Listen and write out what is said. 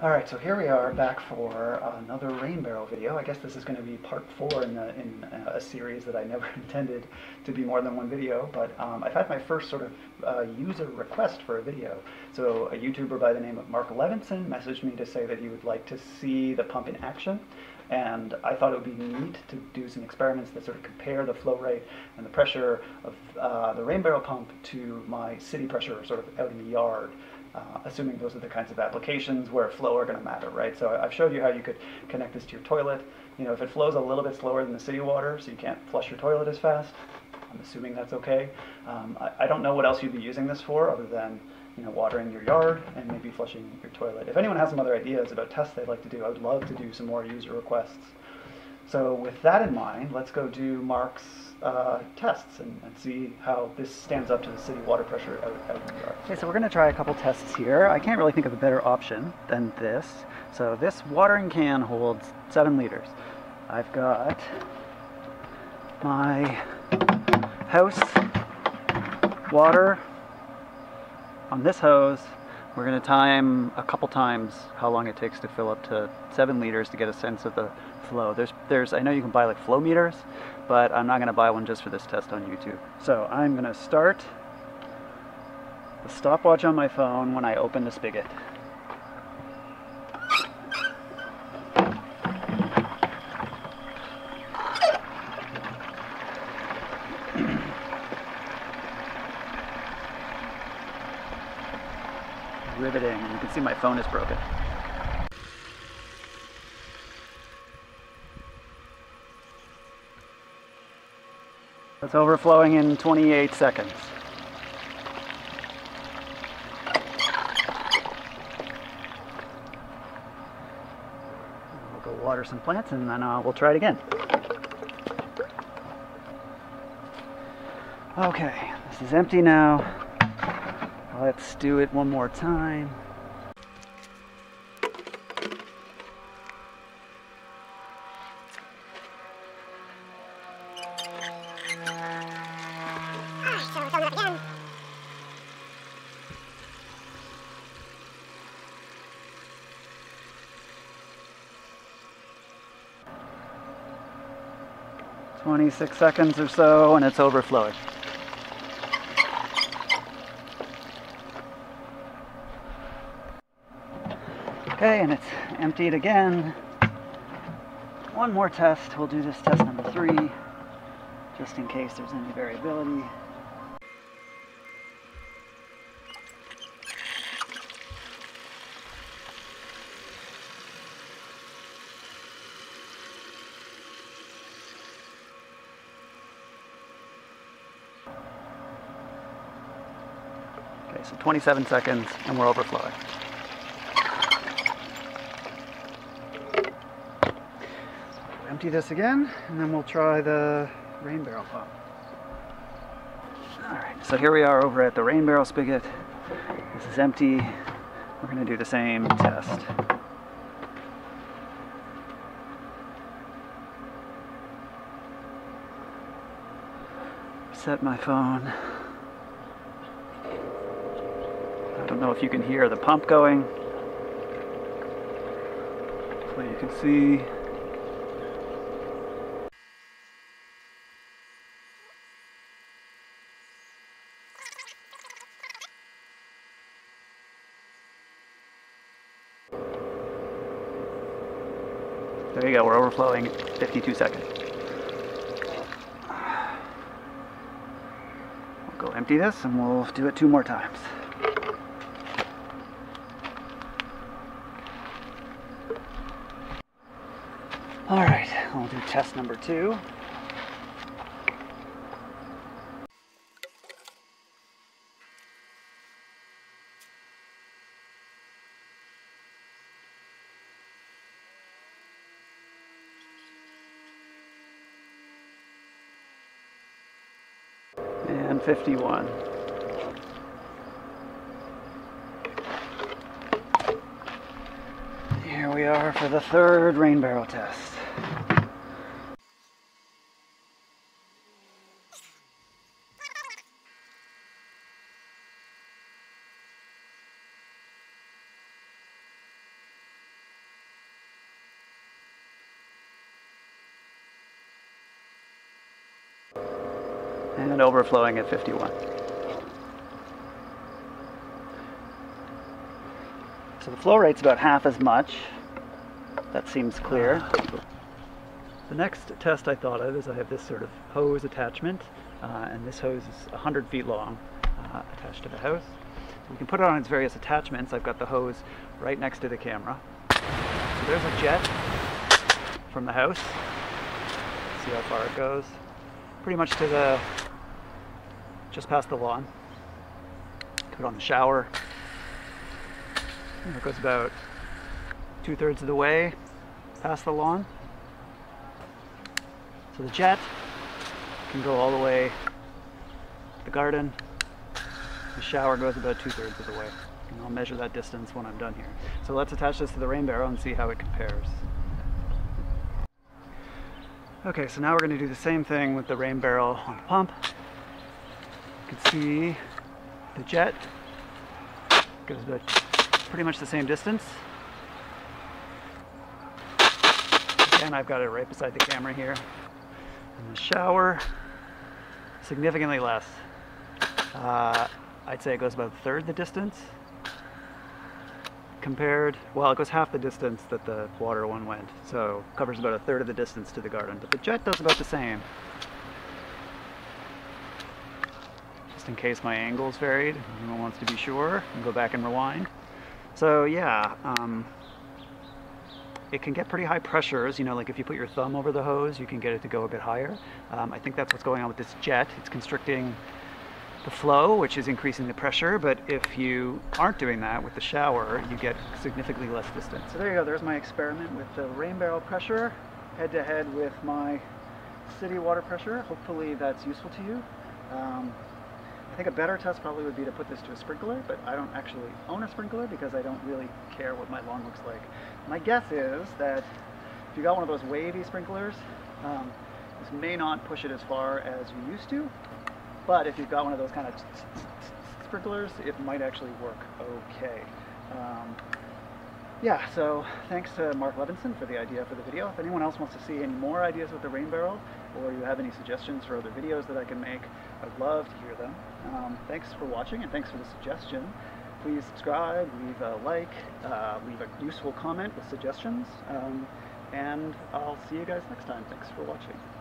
Alright, so here we are back for another rain barrel video. I guess this is going to be part four in, the, in a series that I never intended to be more than one video, but um, I've had my first sort of uh, user request for a video. So a YouTuber by the name of Mark Levinson messaged me to say that he would like to see the pump in action, and I thought it would be neat to do some experiments that sort of compare the flow rate and the pressure of uh, the rain barrel pump to my city pressure sort of out in the yard uh, assuming those are the kinds of applications where flow are going to matter, right? So I've showed you how you could connect this to your toilet. You know, if it flows a little bit slower than the city water, so you can't flush your toilet as fast, I'm assuming that's okay. Um, I, I, don't know what else you'd be using this for other than, you know, watering your yard and maybe flushing your toilet. If anyone has some other ideas about tests they'd like to do, I would love to do some more user requests. So with that in mind, let's go do Mark's uh, tests and, and, see how this stands up to the city water pressure out, out in the yard. Okay, so we're going to try a couple tests here. I can't really think of a better option than this. So this watering can holds seven liters. I've got my house water on this hose. We're going to time a couple times how long it takes to fill up to seven liters to get a sense of the flow. There's, there's, I know you can buy like flow meters, but I'm not going to buy one just for this test on YouTube. So I'm going to start the stopwatch on my phone when I open the spigot. Riveting, and you can see my phone is broken. It's overflowing in 28 seconds. We'll go water some plants and then uh, we'll try it again. Okay, this is empty now. Let's do it one more time. 26 seconds or so and it's overflowing. Okay, and it's emptied again. One more test. We'll do this test number three, just in case there's any variability. Okay, so 27 seconds and we're overflowing. Empty this again and then we'll try the rain barrel pump. Alright, so here we are over at the rain barrel spigot. This is empty. We're going to do the same test. Set my phone. I don't know if you can hear the pump going. So you can see There you go, we're overflowing 52 seconds. We'll go empty this and we'll do it two more times. All right, I'll do test number two. And 51. Here we are for the third rain barrel test. And overflowing at 51. So the flow rate's about half as much. That seems clear. The next test I thought of is I have this sort of hose attachment, uh, and this hose is 100 feet long, uh, attached to the house. We can put it on its various attachments. I've got the hose right next to the camera. So there's a jet from the house. See how far it goes. Pretty much to the, just past the lawn. Put on the shower. And it goes about two thirds of the way past the lawn. So the jet can go all the way to the garden. The shower goes about two thirds of the way. And I'll measure that distance when I'm done here. So let's attach this to the rain barrel and see how it compares. Okay, so now we're going to do the same thing with the rain barrel on the pump. See the jet goes about pretty much the same distance. Again, I've got it right beside the camera here. And the shower, significantly less. Uh, I'd say it goes about a third the distance compared, well, it goes half the distance that the water one went. So covers about a third of the distance to the garden. But the jet does about the same. In case my angles varied, anyone wants to be sure, and go back and rewind. So yeah, um, it can get pretty high pressures. You know, like if you put your thumb over the hose, you can get it to go a bit higher. Um, I think that's what's going on with this jet. It's constricting the flow, which is increasing the pressure, but if you aren't doing that with the shower, you get significantly less distance. So there you go, there's my experiment with the rain barrel pressure, head to head with my city water pressure. Hopefully that's useful to you. Um, think a better test probably would be to put this to a sprinkler, but I don't actually own a sprinkler because I don't really care what my lawn looks like. My guess is that if you got one of those wavy sprinklers, um, this may not push it as far as you used to, but if you've got one of those kind of sprinklers, it might actually work okay. Um, yeah, so thanks to Mark Levinson for the idea for the video. If anyone else wants to see any more ideas with the rain barrel, or you have any suggestions for other videos that I can make, I'd love to hear them. Um, thanks for watching and thanks for the suggestion. Please subscribe, leave a like, uh, leave a useful comment with suggestions, um, and I'll see you guys next time. Thanks for watching.